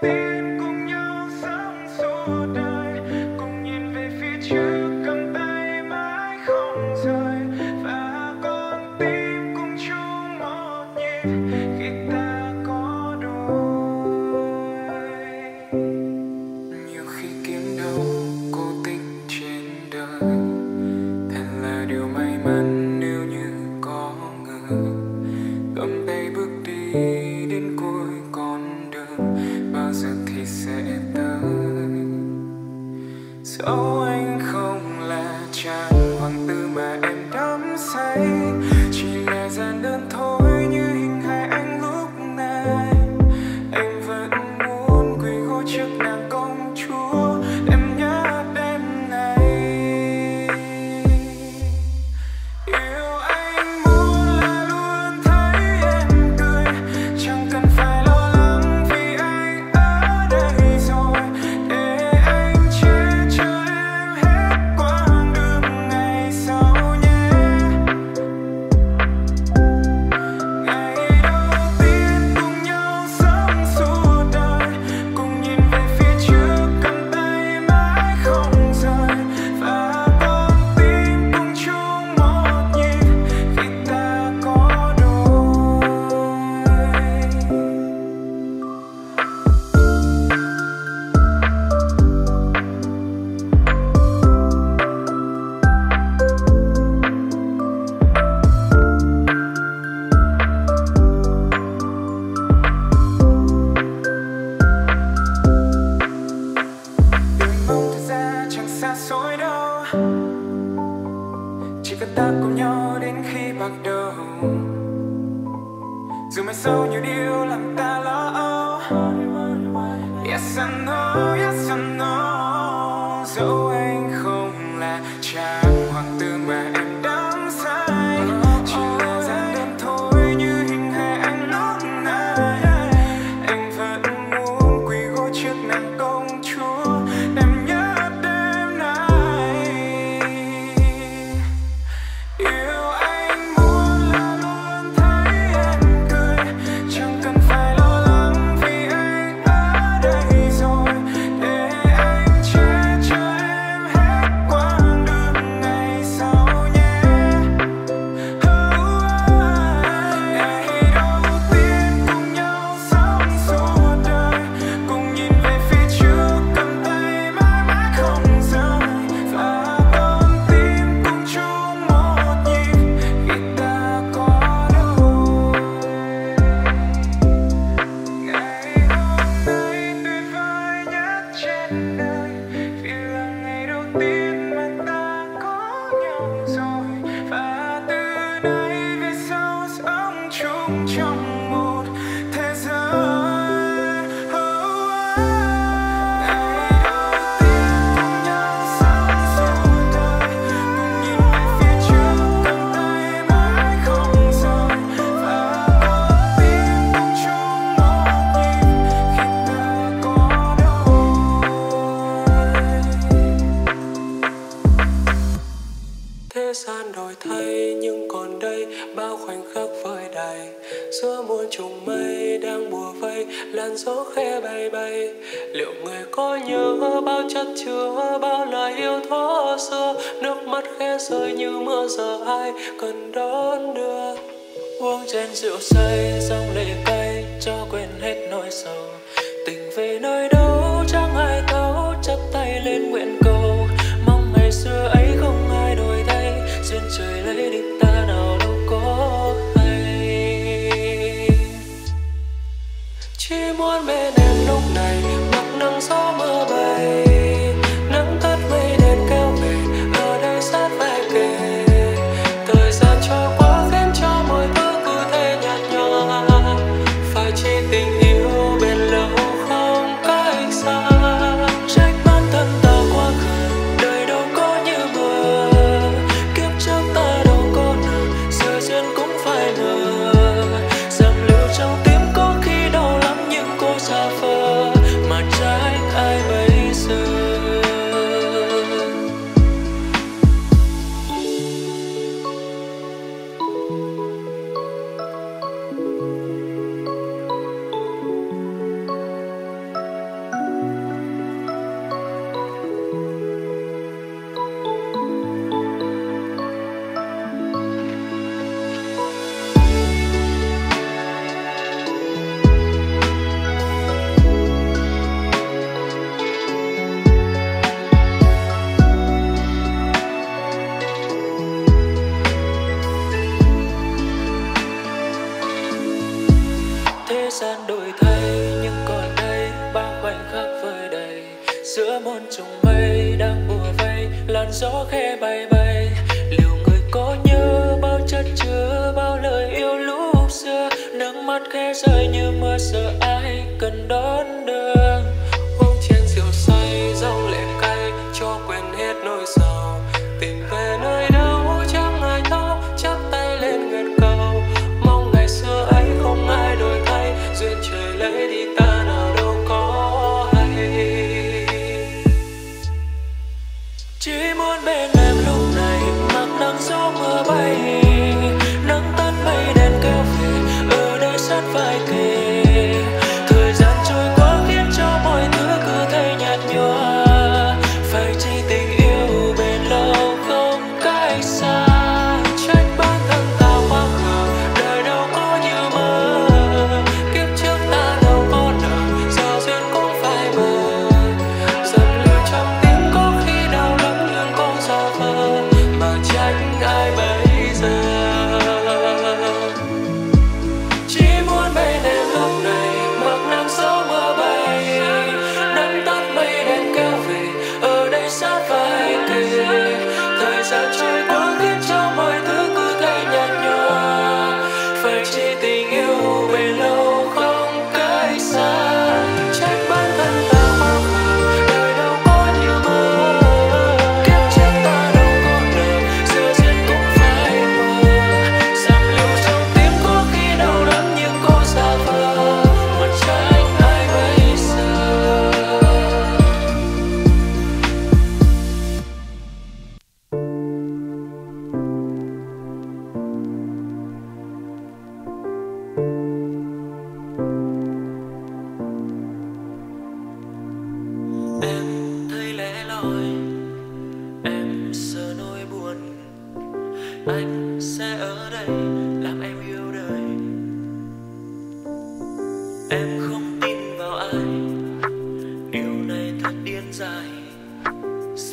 happy. chất chứa bao lời yêu thó xưa. Nước mắt khẽ rơi như mưa, giờ ai cần đón đưa? Uống chén rượu say dòng lệ cay, cho quên hết nỗi sầu. Tình về nơi đâu? gió khe bay bay. Liệu người có nhớ bao chất chứa, bao lời yêu lúc xưa? Nước mắt khe rơi như mưa, sợ ai cần đón đợi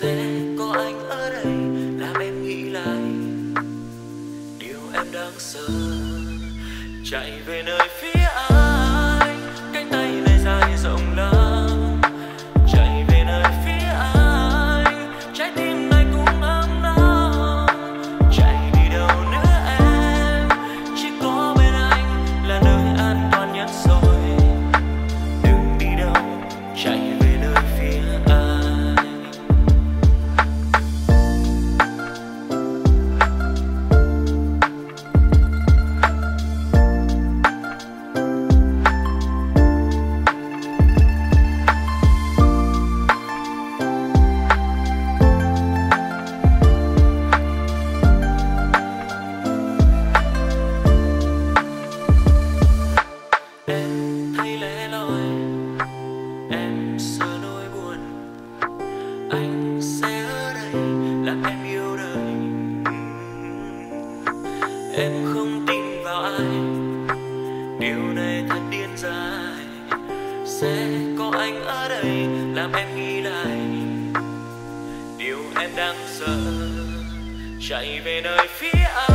sẽ có anh ở đây làm em nghĩ lại. Điều em đang sợ, chạy về nơi điều này thật điên dại. Sẽ có anh ở đây làm em nghĩ lại. Điều em đang sợ, chạy về nơi phía anh.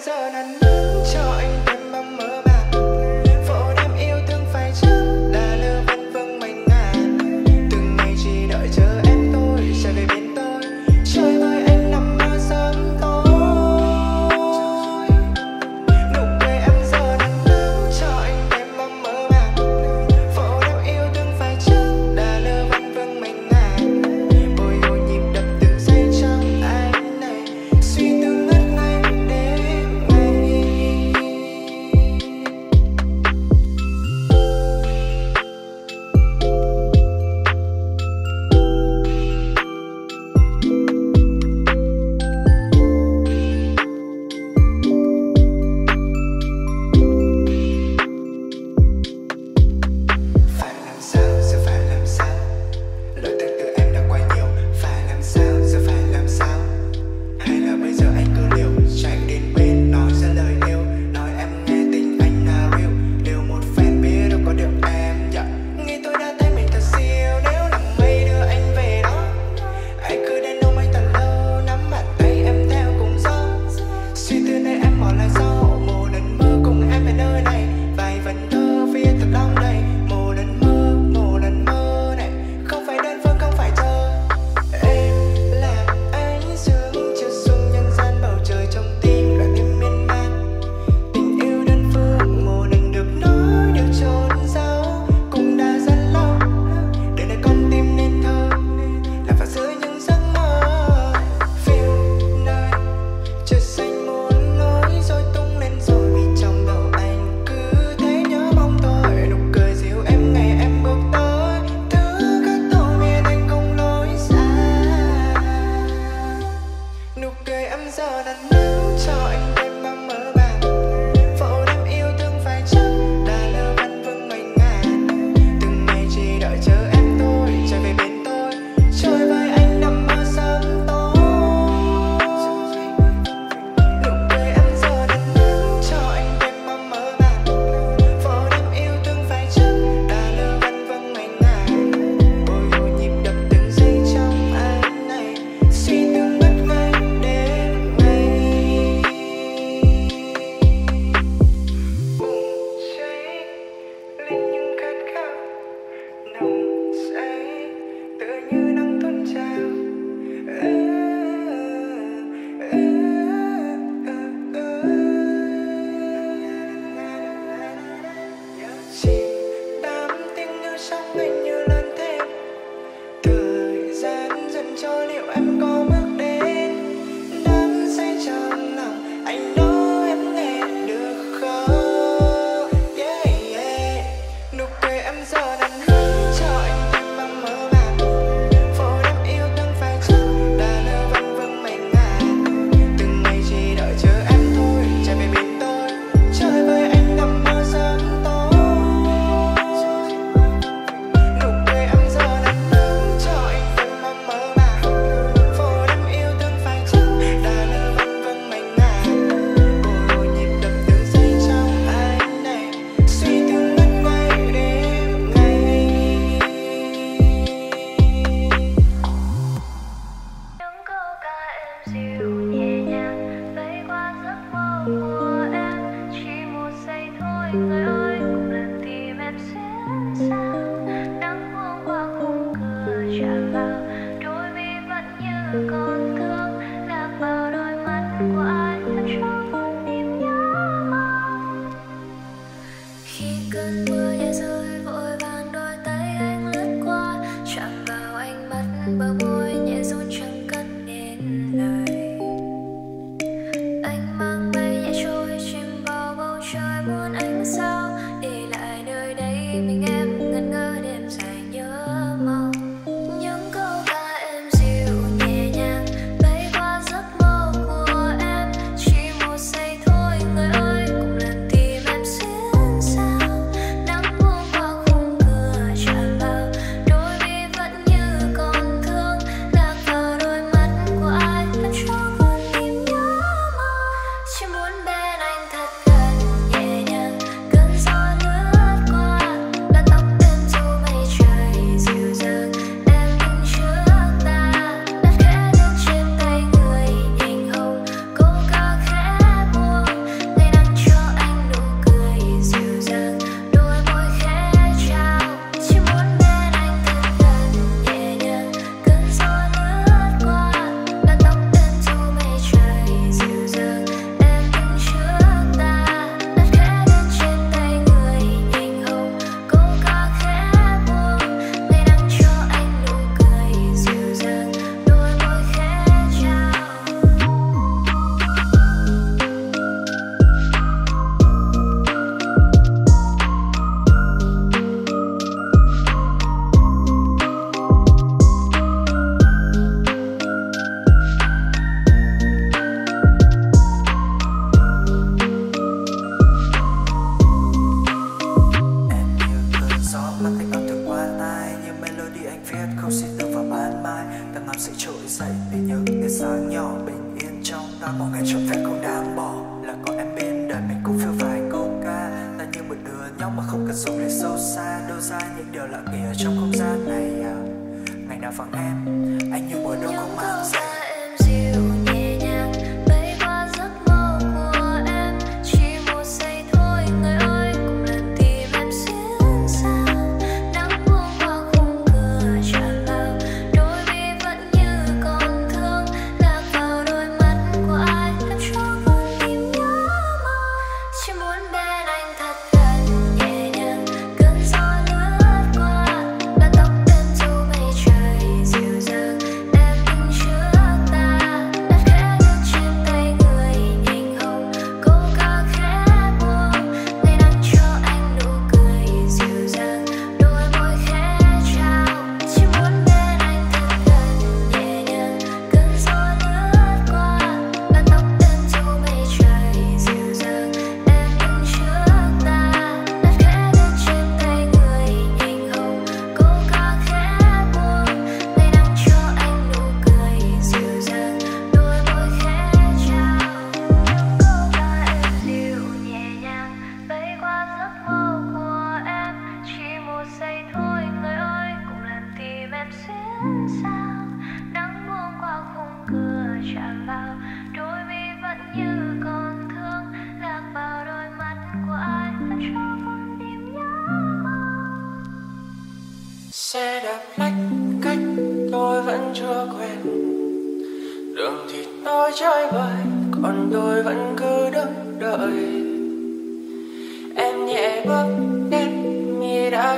Giờ nắng cho anh đêm mơ mơ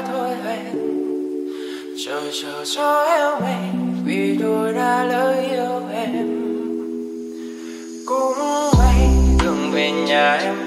thôi hẹn. Chờ chờ cho em anh vì tôi đã lỡ yêu em. Cũng may đường về nhà em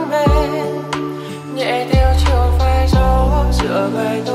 nắng nhẹ theo chiều phai gió giữa gai tôi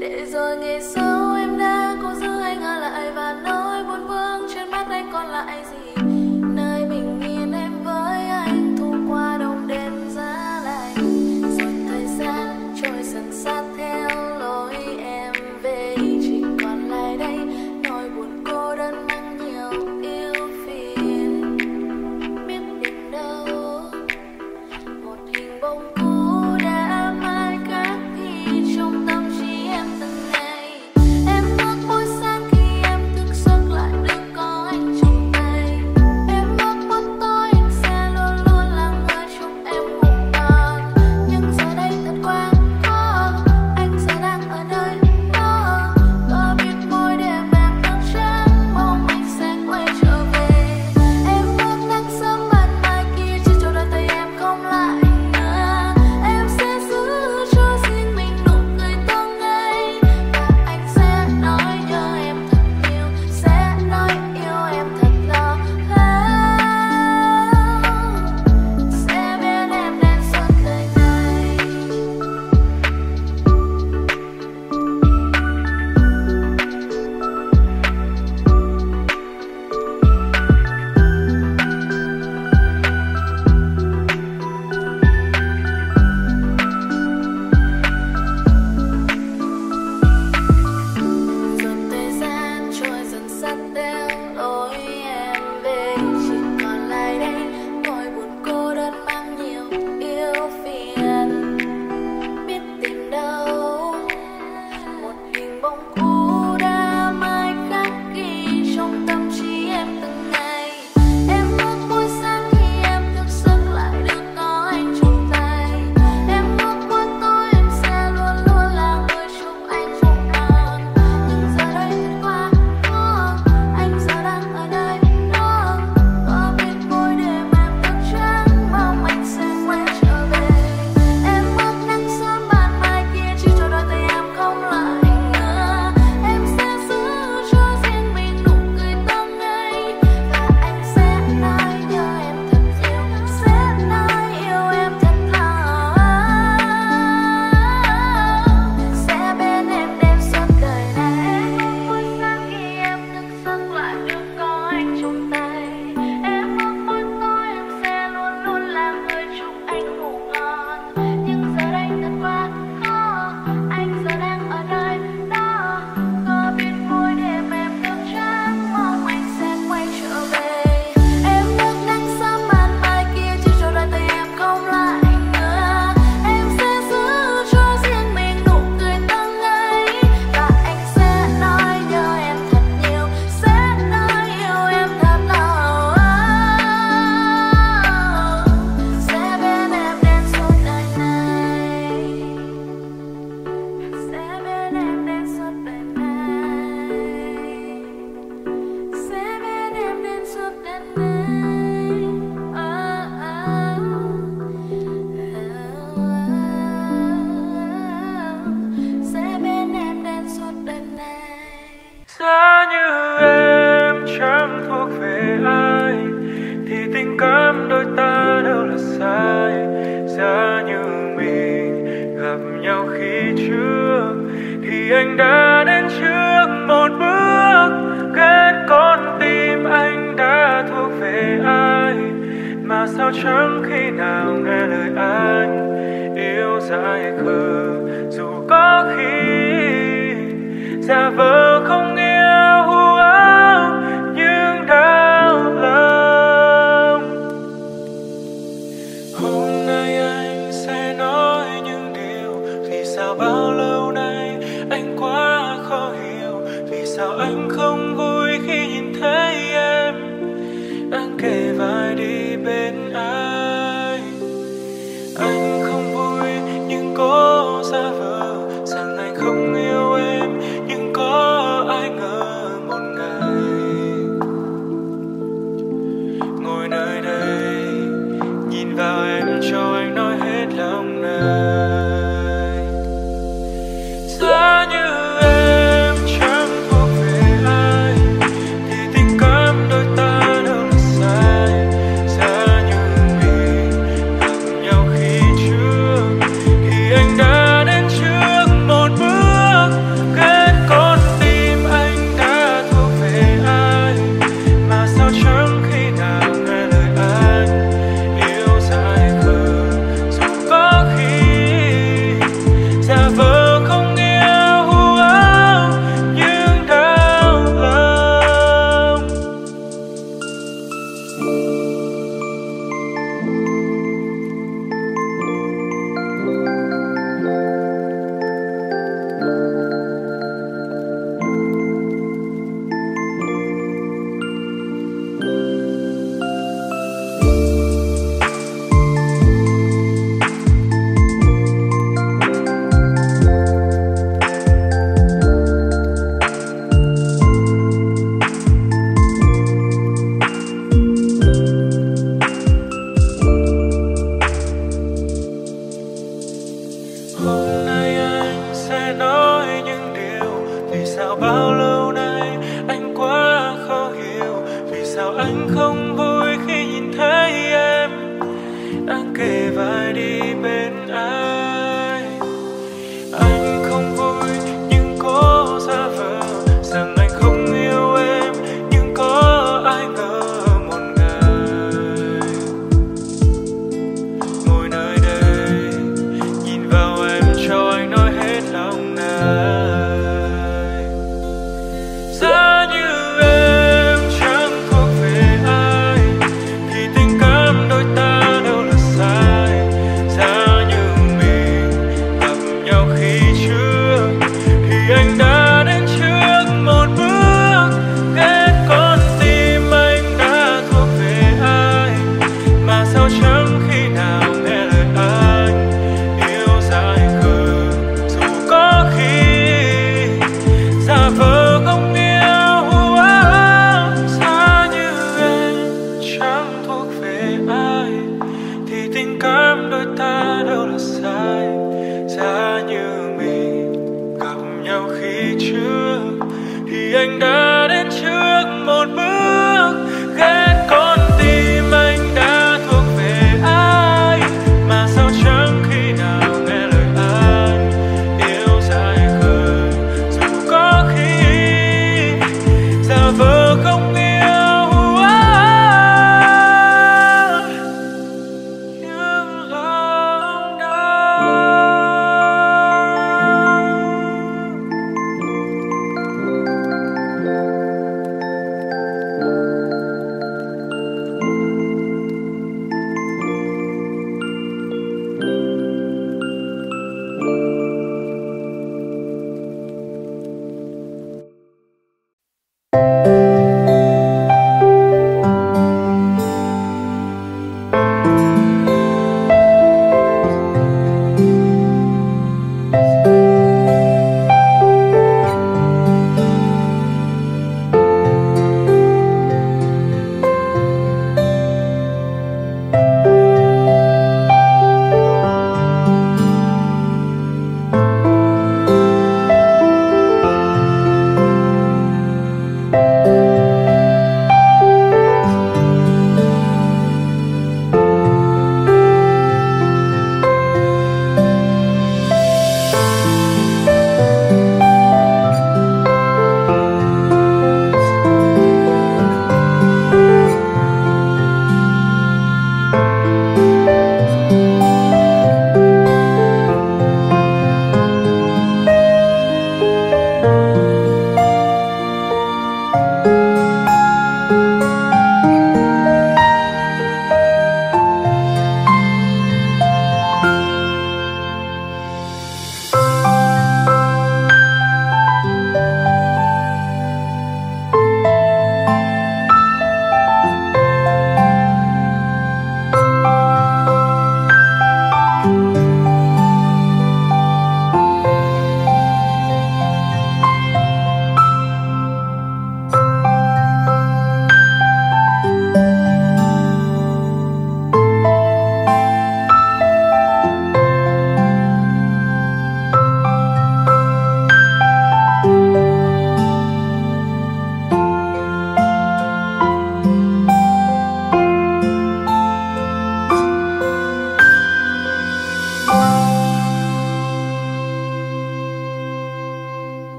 để rồi ngày sau em đã có giữ anh ở lại và nói buồn vương trên mắt anh còn lại gì?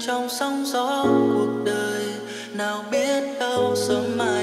trong sóng gió cuộc đời. Nào biết đâu sớm mai